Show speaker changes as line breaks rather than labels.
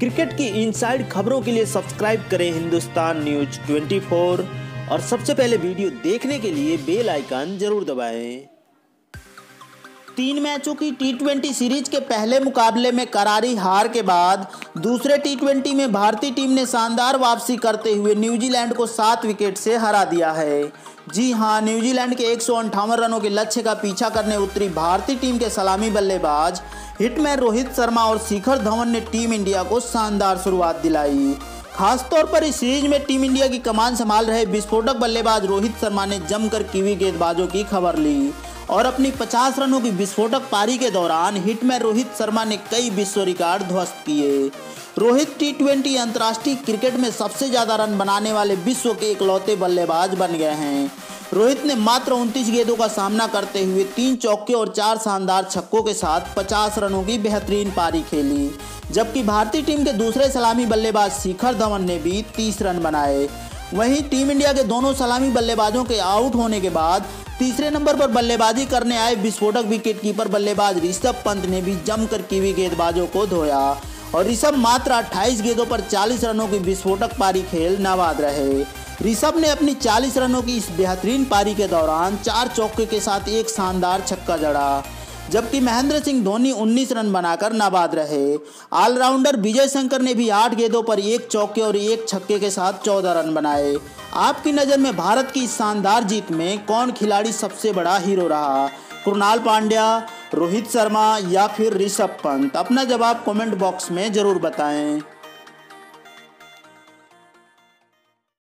Cricket की inside खबरों के लिए सब्सक्राइब करें हिंदुस्तान न्यूज 24 और सबसे पहले वीडियो देखने के लिए बेल आइकन जरूर दबाएं। तीन मैचों की टी सीरीज के पहले मुकाबले में करारी हार के बाद दूसरे टी में भारतीय टीम ने शानदार वापसी करते हुए न्यूजीलैंड को सात विकेट से हरा दिया है जी हां न्यूजीलैंड के एक रनों के लक्ष्य का पीछा करने उतरी भारतीय टीम के सलामी बल्लेबाज हिटमैन रोहित शर्मा और शिखर धवन ने टीम इंडिया को शानदार शुरुआत दिलाई खासतौर पर इस सीरीज में टीम इंडिया की कमान संभाल रहे विस्फोटक बल्लेबाज रोहित शर्मा ने जमकर कीवी गेंदबाजों की खबर ली और अपनी 50 रनों की विस्फोटक पारी के दौरान हिटमैन रोहित शर्मा ने कई विश्व रिकॉर्ड ध्वस्त किए रोहित टी ट्वेंटी अंतर्राष्ट्रीय क्रिकेट में सबसे ज़्यादा रन बनाने वाले विश्व के इकलौते बल्लेबाज बन गए हैं रोहित ने मात्र उनतीस गेंदों का सामना करते हुए तीन चौके और चार शानदार छक्कों के साथ 50 रनों की बेहतरीन पारी खेली जबकि भारतीय टीम के दूसरे सलामी बल्लेबाज शिखर धवन ने भी 30 रन बनाए वहीं टीम इंडिया के दोनों सलामी बल्लेबाजों के आउट होने के बाद तीसरे नंबर पर बल्लेबाजी करने आए विस्फोटक विकेटकीपर बल्लेबाज ऋषभ पंत ने भी जमकर कीवी गेंदबाजों को धोया और ऋषभ मात्र 28 गेंदों पर 40 रनों की विस्फोटक पारी खेल नवाद रहे ऋषभ ने अपनी 40 रनों की इस बेहतरीन पारी के दौरान चार चौके के साथ एक शानदार छक्का जड़ा जबकि महेंद्र सिंह धोनी 19 रन बनाकर नाबाद रहे ऑलराउंडर विजय शंकर ने भी आठ गेंदों पर एक चौके और एक छक्के के साथ 14 रन बनाए आपकी नज़र में भारत की इस शानदार जीत में कौन खिलाड़ी सबसे बड़ा हीरो रहा कृणाल पांड्या रोहित शर्मा या फिर ऋषभ पंत अपना जवाब कमेंट बॉक्स में ज़रूर बताएं